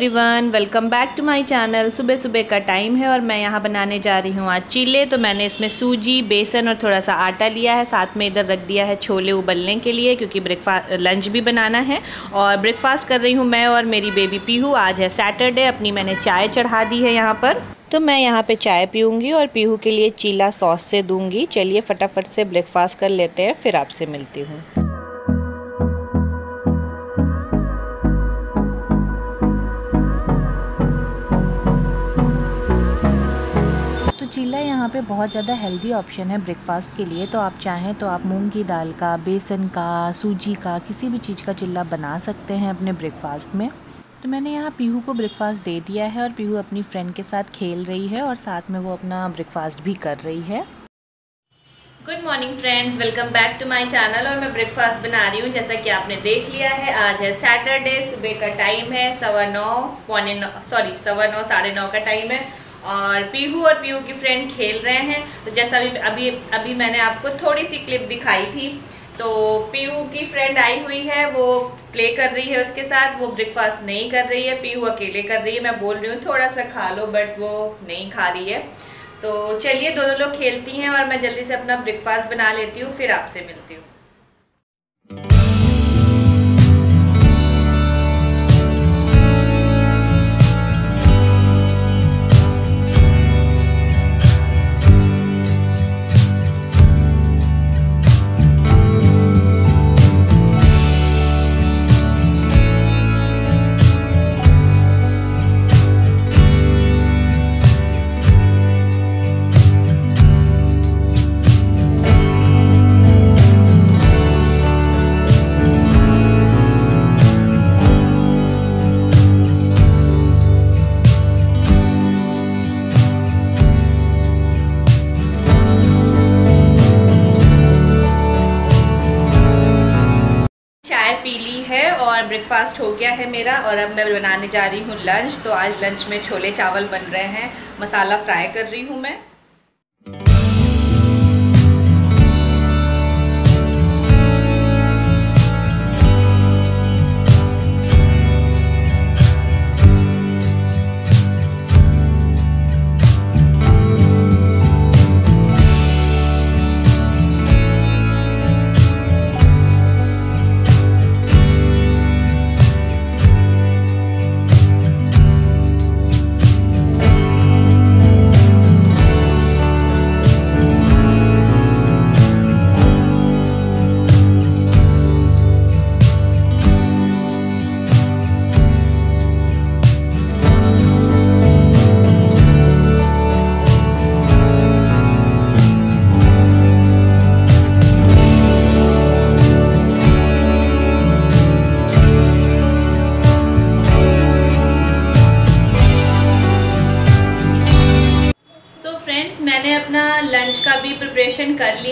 Everyone welcome back to my channel सुबह सुबह का टाइम है और मैं यहाँ बनाने जा रही हूँ आज चीले तो मैंने इसमें सूजी, बेसन और थोड़ा सा आटा लिया है। साथ में इधर रख दिया है छोले उबलने के लिए, क्योंकि ब्रेकफास्ट लंच भी बनाना है। और ब्रेकफास्ट कर रही हूँ मैं और मेरी बेबी पीहू। आज है सैटरडे अपनी मैंने चाय चढ़ा दी है यहाँ पर। तो मैं यहाँ पे चाय पीऊँगी और पीहू के लिए चीला सॉस से दूँगी। चलिए फटाफट से ब्रेकफास्ट कर लेते हैं, फिर आपसे मिलती हूँ। यहाँ पे बहुत ज़्यादा हेल्दी ऑप्शन है ब्रेकफास्ट के लिए। तो आप चाहें तो आप मूंग की दाल का, बेसन का, सूजी का, किसी भी चीज़ का चिल्ला बना सकते हैं अपने ब्रेकफास्ट में। तो मैंने यहाँ पीहू को ब्रेकफास्ट दे दिया है और पीहू अपनी फ्रेंड के साथ खेल रही है और साथ में वो अपना ब्रेकफास्ट भी कर रही है। Good morning friends welcome back to my channel और मैं ब्रेकफास्ट बना रही हूँ, जैसा कि आपने देख लिया है। आज है सैटरडे सुबह का टाइम है, सवा नौ, पौने नौ सॉरी सवा नौ, साढ़े नौ का टाइम है। और पीहू और पीहू की फ्रेंड खेल रहे हैं। तो जैसा अभी अभी अभी मैंने आपको थोड़ी सी क्लिप दिखाई थी तो पीहू की फ्रेंड आई हुई है, वो प्ले कर रही है उसके साथ, वो ब्रेकफास्ट नहीं कर रही है, पीहू अकेले कर रही है। मैं बोल रही हूँ, थोड़ा सा खा लो बट वो नहीं खा रही है। तो चलिए, दोनों लोग खेलती हैं और मैं जल्दी से अपना ब्रेकफास्ट बना लेती हूँ, फिर आपसे मिलती हूँ। ब्रेकफास्ट हो गया है मेरा और अब मैं बनाने जा रही हूँ लंच तो आज लंच में छोले चावल बन रहे हैं। मसाला फ्राई कर रही हूँ मैं।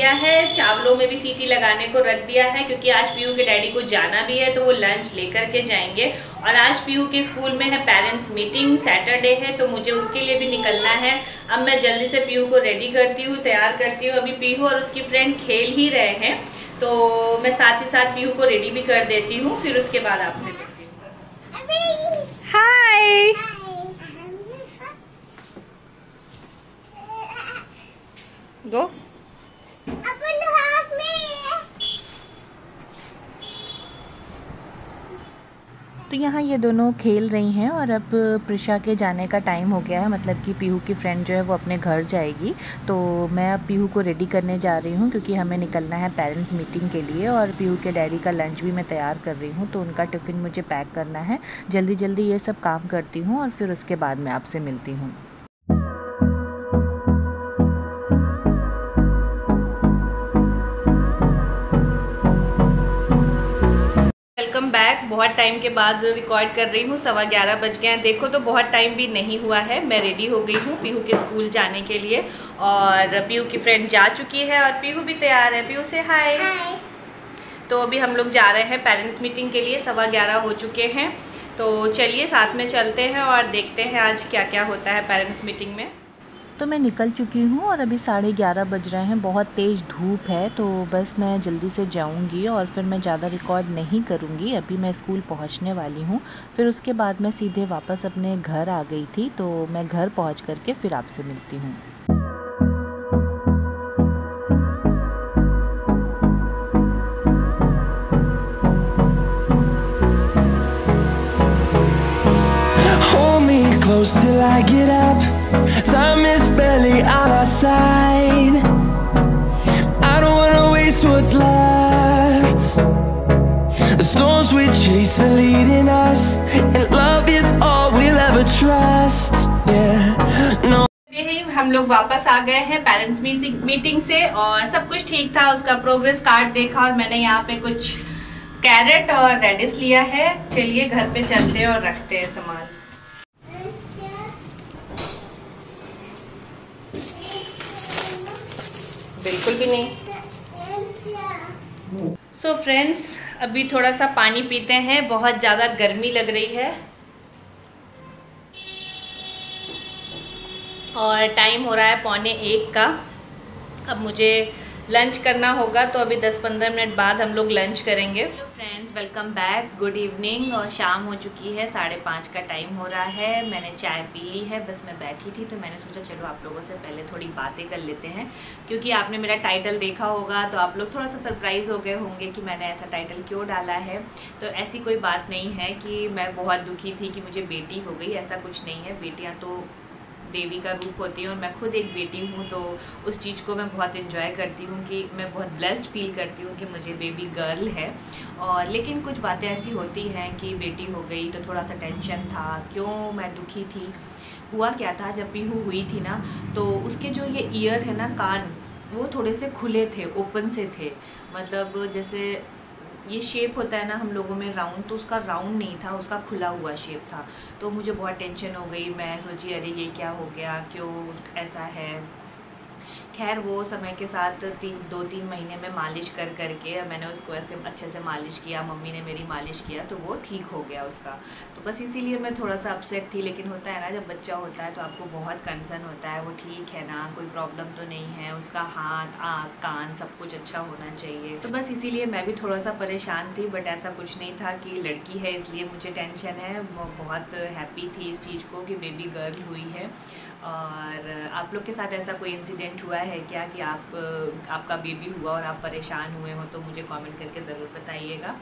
लिया है, चावलों में भी सीटी लगाने को रख दिया है, क्योंकि आज पीयू के डैडी को जाना भी है तो वो लंच लेकर के जाएँगे। और आज पीयू के स्कूल में है पेरेंट्स मीटिंग सैटरडे है तो मुझे उसके लिए भी निकलना है। अब मैं जल्दी से पीयू को रेडी करती हूँ, तैयार करती हूँ। अभी पीहू और उसकी फ्रेंड खेल ही रहे हैं तो मैं साथ ही साथ पीहू को रेडी भी कर देती हूँ, फिर उसके बाद आपसे हाय गो तो यहाँ ये दोनों खेल रही हैं और अब प्रिशा के जाने का टाइम हो गया है। मतलब कि पीहू की फ्रेंड जो है वो अपने घर जाएगी। तो मैं अब पीहू को रेडी करने जा रही हूँ क्योंकि हमें निकलना है पेरेंट्स मीटिंग के लिए और पीहू के डैडी का लंच भी मैं तैयार कर रही हूँ। तो उनका टिफ़िन मुझे पैक करना है। जल्दी जल्दी ये सब काम करती हूँ और फिर उसके बाद मैं आपसे मिलती हूँ। बहुत टाइम के बाद रिकॉर्ड कर रही हूँ सवा ग्यारह बज गए हैं। देखो तो बहुत टाइम भी नहीं हुआ है। मैं रेडी हो गई हूँ पीहू के स्कूल जाने के लिए। और पीहू की फ्रेंड जा चुकी है और पीहू भी तैयार है। पीहू से हाय तो अभी हम लोग जा रहे हैं पेरेंट्स मीटिंग के लिए। सवा ग्यारह हो चुके हैं। तो चलिए साथ में चलते हैं और देखते हैं आज क्या क्या होता है पेरेंट्स मीटिंग में। तो मैं निकल चुकी हूँ और अभी साढ़े ग्यारह बज रहे हैं। बहुत तेज़ धूप है तो बस मैं जल्दी से जाऊँगी और फिर मैं ज़्यादा रिकॉर्ड नहीं करूँगी। अभी मैं स्कूल पहुँचने वाली हूँ। फिर उसके बाद मैं सीधे वापस अपने घर आ गई थी तो मैं घर पहुँच करके फिर आपसे मिलती हूँ। Close till I get up. Time is side I don't wanna waste what's left The storms we chase are leading us And love is all we'll ever trust Yeah, no हम लोग वापस आ गए हैं पेरेंट्स मीटिंग से और सब कुछ ठीक था उसका प्रोग्रेस कार्ड देखा और मैंने यहाँ पे कुछ कैरेट और रेडिस लिया है चलिए घर पे चलते हैं और रखते हैं सामान बिल्कुल भी नहीं। सो so फ्रेंड्स अभी थोड़ा सा पानी पीते हैं, बहुत ज़्यादा गर्मी लग रही है। और टाइम हो रहा है पौने एक का। अब मुझे लंच करना होगा तो अभी 10-15 मिनट बाद हम लोग लंच करेंगे। Hello friends welcome back good evening और शाम हो चुकी है, साढ़े पाँच का टाइम हो रहा है। मैंने चाय पी ली है, बस मैं बैठी थी तो मैंने सोचा चलो आप लोगों से पहले थोड़ी बातें कर लेते हैं। क्योंकि आपने मेरा टाइटल देखा होगा तो आप लोग थोड़ा सा सरप्राइज़ हो गए होंगे कि मैंने ऐसा टाइटल क्यों डाला है। तो ऐसी कोई बात नहीं है कि मैं बहुत दुखी थी कि मुझे बेटी हो गई, ऐसा कुछ नहीं है। बेटियाँ तो देवी का रूप होती है और मैं खुद एक बेटी हूँ तो उस चीज़ को मैं बहुत इन्जॉय करती हूँ कि मैं बहुत ब्लेस्ड फील करती हूँ कि मुझे बेबी गर्ल है। और लेकिन कुछ बातें ऐसी होती हैं कि बेटी हो गई तो थोड़ा सा टेंशन था, क्यों मैं दुखी थी? हुआ क्या था? जब भी पीहू हुई थी ना तो उसके जो ये ईयर है ना, कान, वो थोड़े से खुले थे ओपन से थे। मतलब जैसे ये शेप होता है ना हम लोगों में राउंड तो उसका राउंड नहीं था, उसका खुला हुआ शेप था। तो मुझे बहुत टेंशन हो गई, मैं सोची, अरे, ये क्या हो गया? क्यों ऐसा है? खैर, वो समय के साथ तीन, दो, तीन महीने में मालिश कर कर के मैंने उसको ऐसे अच्छे से मालिश किया, मम्मी ने मेरी मालिश किया तो वो ठीक हो गया उसका। तो बस इसीलिए मैं थोड़ा सा अपसेट थी, लेकिन होता है ना, जब बच्चा होता है तो आपको बहुत कंसर्न होता है, वो ठीक है ना, कोई प्रॉब्लम तो नहीं है, उसका हाथ, आँख, कान सब कुछ अच्छा होना चाहिए। तो बस इसीलिए मैं भी थोड़ा सा परेशान थी बट ऐसा कुछ नहीं था कि लड़की है, इसलिए मुझे टेंशन है बहुत हैप्पी थी इस चीज़ को कि बेबी गर्ल हुई है। और आप लोग के साथ ऐसा कोई इंसिडेंट हुआ है क्या कि आप आपका बेबी हुआ और आप परेशान हुए हो तो मुझे कमेंट करके ज़रूर बताइएगा।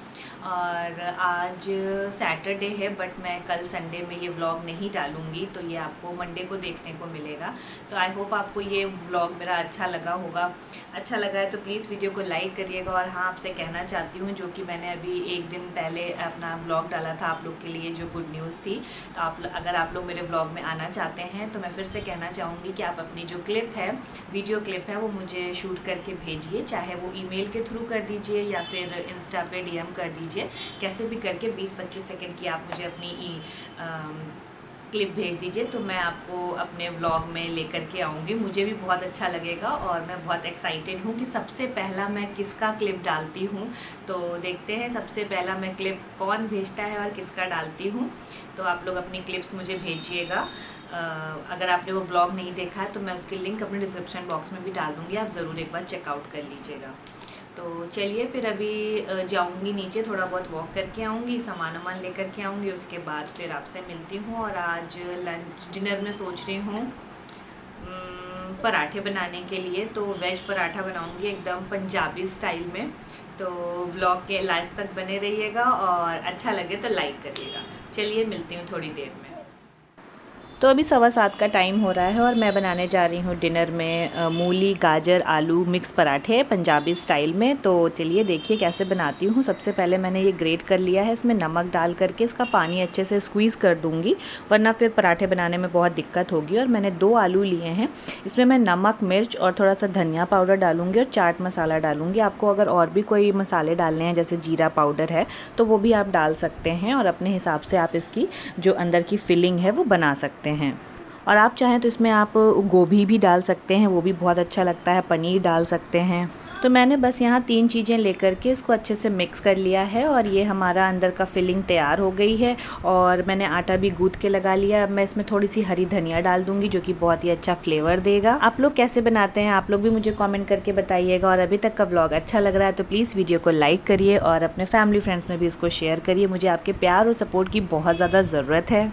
और, आज सैटरडे है बट मैं कल संडे में ये व्लॉग नहीं डालूँगी तो ये आपको मंडे को देखने को मिलेगा। तो आई होप आपको ये व्लॉग मेरा अच्छा लगा होगा। अच्छा लगा है तो प्लीज़ वीडियो को लाइक करिएगा और हाँ आपसे कहना चाहती हूँ जो कि मैंने अभी एक दिन पहले अपना ब्लॉग डाला था आप लोग के लिए जो गुड न्यूज़ थी। तो आप अगर आप लोग मेरे ब्लॉग में आना चाहते हैं तो मैं फिर से कहना चाहूँगी कि आप अपनी जो क्लिप है वीडियो क्लिप है, वो मुझे शूट करके भेजिए, चाहे वो ईमेल के थ्रू कर दीजिए या फिर इंस्टा पे डीएम कर दीजिए। कैसे भी करके 20-25 सेकंड की आप मुझे अपनी क्लिप भेज दीजिए तो मैं आपको अपने व्लॉग में लेकर के आऊँगी। मुझे भी बहुत अच्छा लगेगा और मैं बहुत एक्साइटेड हूँ कि सबसे पहला मैं किसका क्लिप डालती हूँ। तो देखते हैं सबसे पहला मैं क्लिप कौन भेजता है और किसका डालती हूँ। तो आप लोग अपनी क्लिप्स मुझे भेजिएगा। अगर आपने वो ब्लॉग नहीं देखा है तो मैं उसकी लिंक अपने डिस्क्रिप्शन बॉक्स में भी डाल दूँगी। आप ज़रूर एक बार चेकआउट कर लीजिएगा। तो चलिए फिर अभी जाऊँगी नीचे, थोड़ा बहुत वॉक करके आऊँगी, सामान वामान लेकर के आऊँगी, उसके बाद फिर आपसे मिलती हूँ और आज लंच डिनर में सोच रही हूँ पराठे बनाने के लिए। तो वेज पराठा बनाऊँगी एकदम पंजाबी स्टाइल में। तो ब्लॉग के लास्ट तक बने रहिएगा और अच्छा लगे तो लाइक करिएगा। चलिए मिलती हूँ थोड़ी देर में। तो अभी सवा सात का टाइम हो रहा है और मैं बनाने जा रही हूँ डिनर में मूली, गाजर, आलू मिक्स पराठे पंजाबी स्टाइल में। तो चलिए देखिए कैसे बनाती हूँ। सबसे पहले मैंने ये ग्रेट कर लिया है, इसमें नमक डाल करके इसका पानी अच्छे से स्क्वीज़ कर दूँगी, वरना फिर पराठे बनाने में बहुत दिक्कत होगी। और मैंने दो आलू लिए हैं, इसमें मैं नमक, मिर्च और थोड़ा सा धनिया पाउडर डालूँगी और चाट मसाला डालूँगी। आपको अगर और भी कोई मसाले डालने हैं, जैसे जीरा पाउडर है तो वो भी आप डाल सकते हैं और अपने हिसाब से आप इसकी जो अंदर की फिलिंग है, वो बना सकते सकते हैं। और आप चाहें तो इसमें आप गोभी भी डाल सकते हैं, वो भी बहुत अच्छा लगता है, पनीर डाल सकते हैं। तो मैंने बस यहाँ तीन चीज़ें लेकर के इसको अच्छे से मिक्स कर लिया है और ये हमारा अंदर का फिलिंग तैयार हो गई है और मैंने आटा भी गूँथ के लगा लिया। अब मैं इसमें थोड़ी सी हरी धनिया डाल दूँगी, जो कि बहुत ही अच्छा फ्लेवर देगा। आप लोग कैसे बनाते हैं, आप लोग भी मुझे कॉमेंट करके बताइएगा और अभी तक का ब्लॉग अच्छा लग रहा है तो प्लीज़ वीडियो को लाइक करिए और अपने फैमिली फ्रेंड्स में भी इसको शेयर करिए। मुझे आपके प्यार और सपोर्ट की बहुत ज़्यादा ज़रूरत है।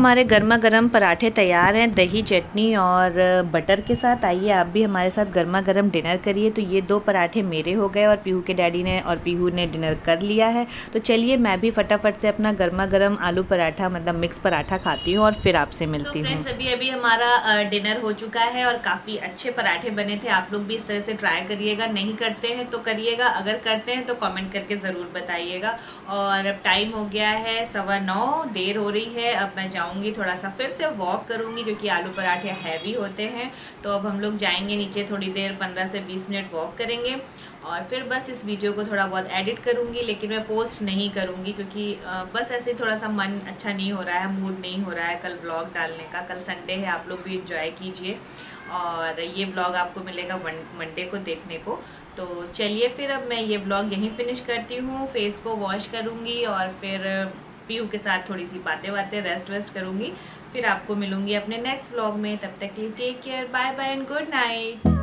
हमारे गर्मा गर्म पराठे तैयार हैं दही चटनी और बटर के साथ। आइए आप भी हमारे साथ गर्मा गर्म डिनर करिए। तो ये दो पराठे मेरे हो गए और पीहू के डैडी ने और पीहू ने डिनर कर लिया है। तो चलिए मैं भी फटाफट से अपना गर्मा गर्म आलू पराठा मतलब मिक्स पराठा खाती हूँ और फिर आपसे मिलती हूँ। फ्रेंड्स अभी अभी हमारा डिनर हो चुका है और काफ़ी अच्छे पराठे बने थे। आप लोग भी इस तरह से ट्राई करिएगा। नहीं करते हैं तो करिएगा। अगर करते हैं तो कॉमेंट करके ज़रूर बताइएगा। और अब टाइम हो गया है सवा नौ देर हो रही है। अब मैं जाऊँगी थोड़ा सा फिर से वॉक करूँगी क्योंकि आलू पराठे हैवी होते हैं। तो अब हम लोग जाएँगे नीचे थोड़ी देर, पंद्रह से बीस मिनट वॉक करेंगे। और फिर बस इस वीडियो को थोड़ा बहुत एडिट करूँगी, लेकिन मैं पोस्ट नहीं करूँगी, क्योंकि बस ऐसे थोड़ा सा मन अच्छा नहीं हो रहा है मूड नहीं हो रहा है कल ब्लॉग डालने का। कल संडे है, आप लोग भी इंजॉय कीजिए। और ये ब्लॉग आपको मिलेगा मंडे को देखने को। तो चलिए फिर अब मैं ये ब्लॉग यहीं फिनिश करती हूँ फेस को वॉश करूँगी और फिर पीयू के साथ थोड़ी सी बातें बातें रेस्ट वेस्ट करूँगी। फिर आपको मिलूँगी अपने नेक्स्ट ब्लॉग में। तब तक के लिए take care bye bye and good night